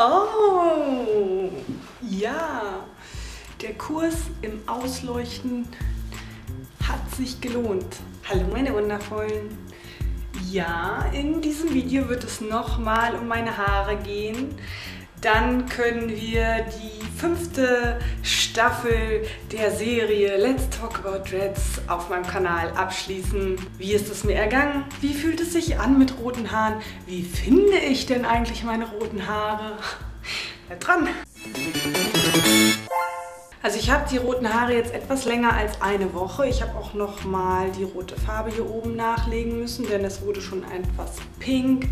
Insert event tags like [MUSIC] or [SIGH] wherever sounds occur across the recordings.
Oh, ja, der Kurs im Ausleuchten hat sich gelohnt. Hallo meine Wundervollen. Ja, in diesem Video wird es nochmal um meine Haare gehen. Dann können wir die fünfte Staffel der Serie Let's Talk About Dreads auf meinem Kanal abschließen. Wie ist es mir ergangen? Wie fühlt es sich an mit roten Haaren? Wie finde ich denn eigentlich meine roten Haare? [LAUGHS] Bleib dran! Also ich habe die roten Haare jetzt etwas länger als eine Woche. Ich habe auch noch mal die rote Farbe hier oben nachlegen müssen, denn es wurde schon etwas pink.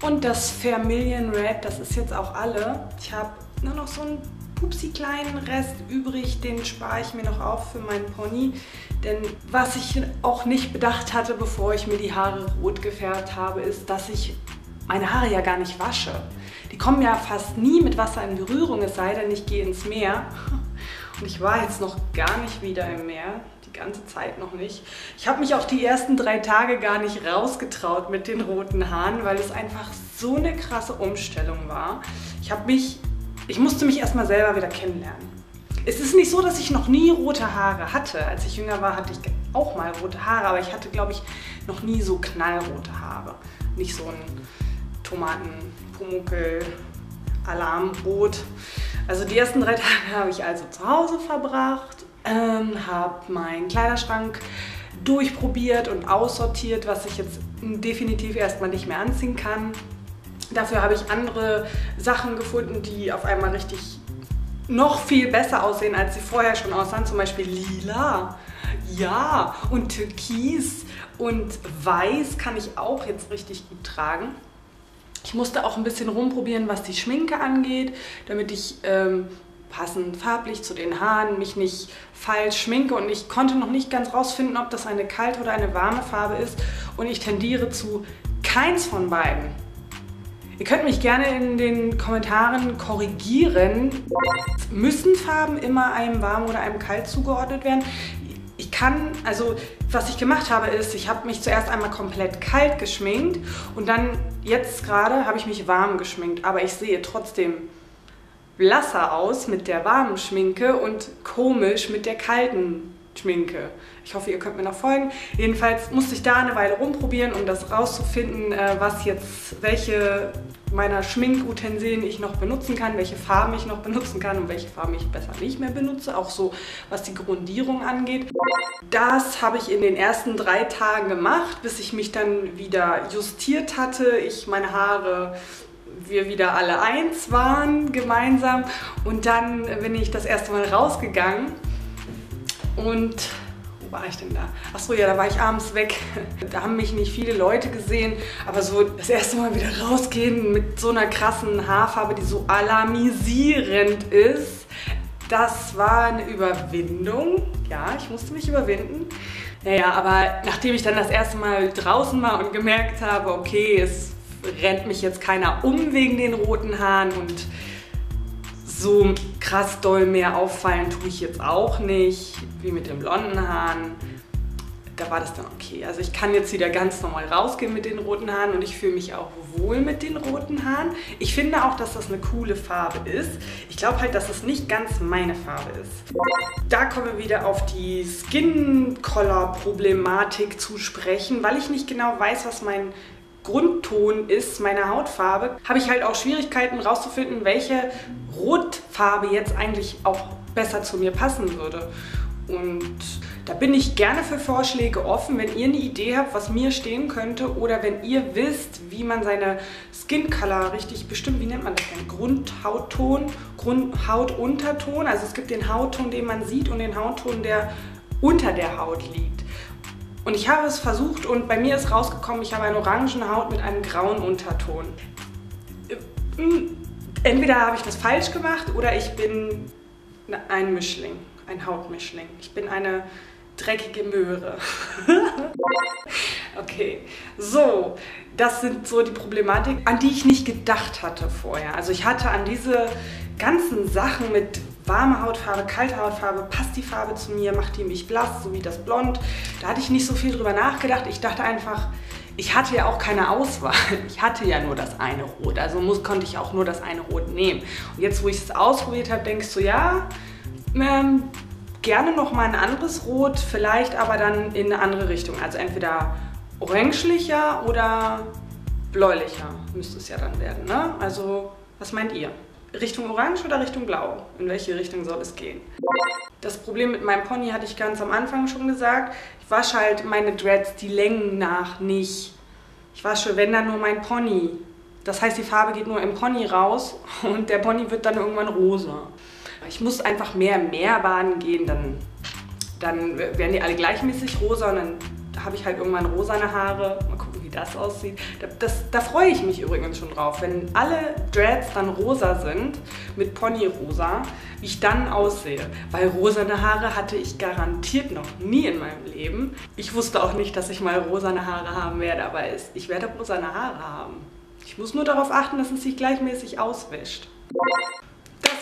Und das Vermilion Red, das ist jetzt auch alle. Ich habe nur noch so einen pupsi kleinen Rest übrig, den spare ich mir noch auf für meinen Pony. Denn was ich auch nicht bedacht hatte, bevor ich mir die Haare rot gefärbt habe, ist, dass ich meine Haare ja gar nicht wasche. Die kommen ja fast nie mit Wasser in Berührung, es sei denn, ich gehe ins Meer. Und ich war jetzt noch gar nicht wieder im Meer, die ganze Zeit noch nicht. Ich habe mich auch die ersten drei Tage gar nicht rausgetraut mit den roten Haaren, weil es einfach so eine krasse Umstellung war. Ich habe mich, ich musste mich erstmal selber wieder kennenlernen. Es ist nicht so, dass ich noch nie rote Haare hatte. Als ich jünger war, hatte ich auch mal rote Haare, aber ich hatte, glaube ich, noch nie so knallrote Haare. Nicht so ein Tomaten, Alarmrot. Also die ersten drei Tage [LAUGHS] habe ich also zu Hause verbracht, ähm, habe meinen Kleiderschrank durchprobiert und aussortiert, was ich jetzt definitiv erstmal nicht mehr anziehen kann. Dafür habe ich andere Sachen gefunden, die auf einmal richtig noch viel besser aussehen, als sie vorher schon aussahen. Zum Beispiel lila. Ja, und türkis und weiß kann ich auch jetzt richtig gut tragen. Ich musste auch ein bisschen rumprobieren, was die Schminke angeht, damit ich ähm, passend farblich zu den Haaren mich nicht falsch schminke und ich konnte noch nicht ganz rausfinden, ob das eine kalte oder eine warme Farbe ist und ich tendiere zu keins von beiden. Ihr könnt mich gerne in den Kommentaren korrigieren. Müssen Farben immer einem warm oder einem kalt zugeordnet werden? Kann, also was ich gemacht habe ist, ich habe mich zuerst einmal komplett kalt geschminkt und dann jetzt gerade habe ich mich warm geschminkt, aber ich sehe trotzdem blasser aus mit der warmen Schminke und komisch mit der kalten Schminke. Ich hoffe, ihr könnt mir noch folgen. Jedenfalls musste ich da eine Weile rumprobieren, um das rauszufinden, äh, was jetzt, welche meiner Schminkutensilien ich noch benutzen kann, welche Farben ich noch benutzen kann und welche Farben ich besser nicht mehr benutze, auch so was die Grundierung angeht. Das habe ich in den ersten drei Tagen gemacht, bis ich mich dann wieder justiert hatte, ich meine Haare wir wieder alle eins waren gemeinsam und dann bin ich das erste Mal rausgegangen und wo war ich denn da? Achso, ja, da war ich abends weg. Da haben mich nicht viele Leute gesehen, aber so das erste Mal wieder rausgehen mit so einer krassen Haarfarbe, die so alarmisierend ist, das war eine Überwindung. Ja, ich musste mich überwinden. Naja, aber nachdem ich dann das erste Mal draußen war und gemerkt habe, okay, es rennt mich jetzt keiner um wegen den roten Haaren und so krass doll mehr auffallen tue ich jetzt auch nicht, wie mit den blonden Haaren. Da war das dann okay. Also ich kann jetzt wieder ganz normal rausgehen mit den roten Haaren und ich fühle mich auch wohl mit den roten Haaren. Ich finde auch, dass das eine coole Farbe ist. Ich glaube halt, dass es nicht ganz meine Farbe ist. Da kommen wir wieder auf die Skin-Color-Problematik zu sprechen, weil ich nicht genau weiß, was mein Grundton ist, meine Hautfarbe, habe ich halt auch Schwierigkeiten rauszufinden, welche Rotfarbe jetzt eigentlich auch besser zu mir passen würde. Und da bin ich gerne für Vorschläge offen, wenn ihr eine Idee habt, was mir stehen könnte oder wenn ihr wisst, wie man seine Skin Color richtig bestimmt, wie nennt man das denn? Grundhautton, Grundhautunterton. Also es gibt den Hautton, den man sieht und den Hautton, der unter der Haut liegt. Und ich habe es versucht und bei mir ist rausgekommen, ich habe eine orangen Haut mit einem grauen Unterton. Entweder habe ich das falsch gemacht oder ich bin ein Mischling, ein Hautmischling. Ich bin eine dreckige Möhre. [LAUGHS] okay, so, das sind so die Problematik, an die ich nicht gedacht hatte vorher. Also ich hatte an diese ganzen Sachen mit warme Hautfarbe, kalte Hautfarbe, passt die Farbe zu mir, macht die mich blass, so wie das Blond. Da hatte ich nicht so viel drüber nachgedacht. Ich dachte einfach, ich hatte ja auch keine Auswahl. [LAUGHS] Ich hatte ja nur das eine Rot, also muss, konnte ich auch nur das eine Rot nehmen. Und jetzt, wo ich es ausprobiert habe, denkst du, ja, ähm, gerne noch mal ein anderes Rot, vielleicht aber dann in eine andere Richtung. Also entweder oranglicher oder bläulicher müsste es ja dann werden. Ne? Also, was meint ihr? Richtung Orange oder Richtung Blau? In welche Richtung soll es gehen? Das Problem mit meinem Pony hatte ich ganz am Anfang schon gesagt. Ich wasche halt meine Dreads die Längen nach nicht. Ich wasche, wenn dann nur mein Pony. Das heißt, die Farbe geht nur im Pony raus und der Pony wird dann irgendwann rosa. Ich muss einfach mehr mehr baden gehen, dann, dann werden die alle gleichmäßig rosa und dann habe ich halt irgendwann rosane Haare. Mal gucken, wie das aussieht. Das, da freue ich mich übrigens schon drauf. Wenn alle Dreads dann rosa sind, mit Ponyrosa, wie ich dann aussehe. Weil rosane Haare hatte ich garantiert noch nie in meinem Leben. Ich wusste auch nicht, dass ich mal rosane Haare haben werde, aber ich werde rosane Haare haben. Ich muss nur darauf achten, dass es sich gleichmäßig auswäscht.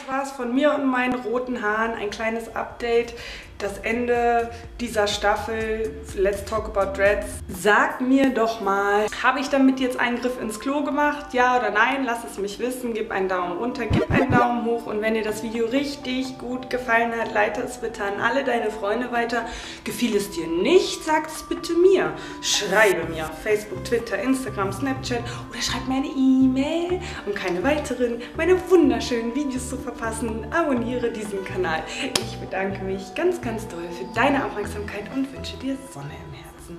War's von mir und meinen roten Haaren. Ein kleines Update das Ende dieser Staffel Let's Talk About Dreads. Sag mir doch mal, habe ich damit jetzt einen Griff ins Klo gemacht? Ja oder nein? Lass es mich wissen. Gib einen Daumen runter, gib einen Daumen hoch. Und wenn dir das Video richtig gut gefallen hat, leite es bitte an alle deine Freunde weiter. Gefiel es dir nicht? Sag es bitte mir. Schreibe mir auf Facebook, Twitter, Instagram, Snapchat oder schreib mir eine E-Mail. Um keine weiteren, meine wunderschönen Videos zu verpassen, abonniere diesen Kanal. Ich bedanke mich ganz, ganz ganz doll für deine Aufmerksamkeit und wünsche dir Sonne im Herzen.